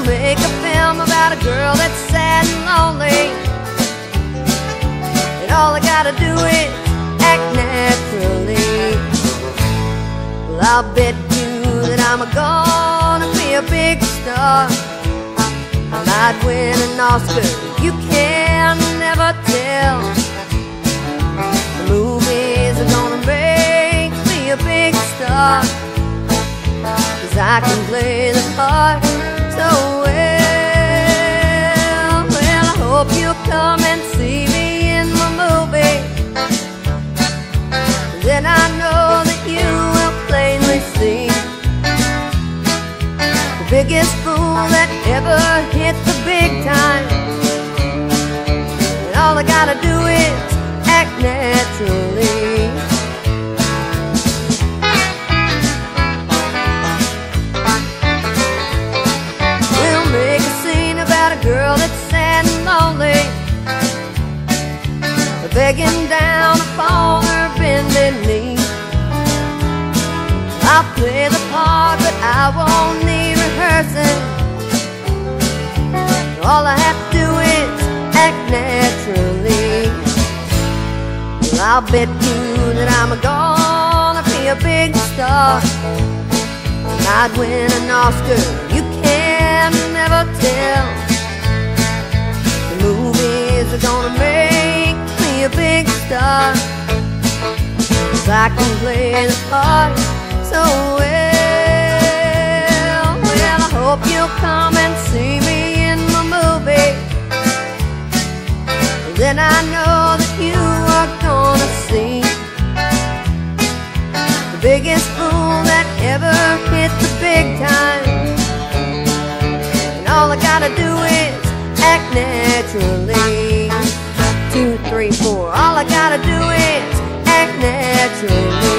I'll make a film about a girl that's sad and lonely. And all I gotta do is act naturally. Well, I'll bet you that I'm a big star. I might win an Oscar, you can never tell. The movies are gonna make me a big star. Cause I can play the part so well. Well, I hope you'll come and see biggest fool that ever hit the big time. And all I gotta do is act naturally. We'll make a scene about a girl that's sad and lonely, begging down upon her I'll bet you that I'm gonna be a big star. I'd win an Oscar, you can never tell. The movies are gonna make me a big star. I can play the part so well. Well, I hope you'll come and see me in my movie. Then I know that you gonna see the biggest fool that ever hit the big time. And all I gotta do is act naturally. Two, three, four. All I gotta do is act naturally.